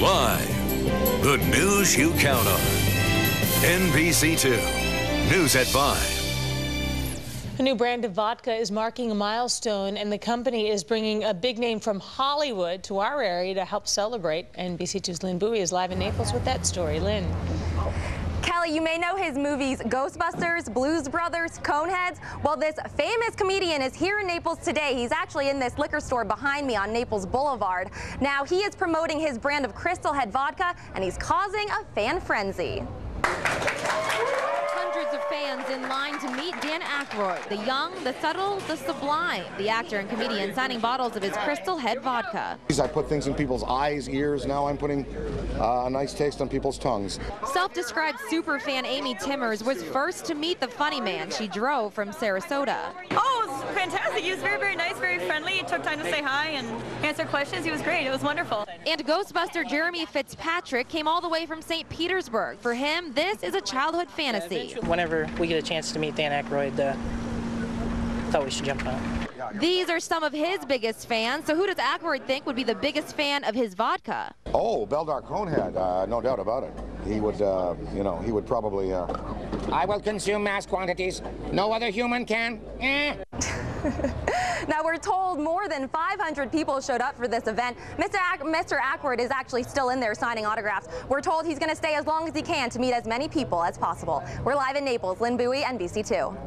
Live. The news you count on. NBC2. News at 5. A new brand of vodka is marking a milestone, and the company is bringing a big name from Hollywood to our area to help celebrate. NBC2's Lynn Bowie is live in Naples with that story. Lynn. Kelly, you may know his movies Ghostbusters, Blues Brothers, Coneheads. Well, this famous comedian is here in Naples today. He's actually in this liquor store behind me on Naples Boulevard. Now, he is promoting his brand of Crystal Head vodka, and he's causing a fan frenzy in line to meet Dan Aykroyd, the young, the subtle, the sublime. The actor and comedian signing bottles of his Crystal Head vodka. I put things in people's eyes, ears. Now I'm putting uh, a nice taste on people's tongues. Self-described super fan Amy Timmers was first to meet the funny man. She drove from Sarasota. Oh, it was fantastic. He was very, very nice, very friendly. He took time to say hi and answer questions. He was great. It was wonderful. And Ghostbuster Jeremy Fitzpatrick came all the way from St. Petersburg. For him, this is a childhood fantasy. Whenever we get a chance to meet Dan Aykroyd, uh, thought we should jump on it. These are some of his biggest fans. So who does Aykroyd think would be the biggest fan of his vodka? Oh, Beldar Conehead, uh, no doubt about it. He would, uh, you know, he would probably. Uh... I will consume mass quantities. No other human can. Eh. now we're told more than 500 people showed up for this event. Mr. Ack Mr. Ackford is actually still in there signing autographs. We're told he's going to stay as long as he can to meet as many people as possible. We're live in Naples. Lynn Bowie, NBC2.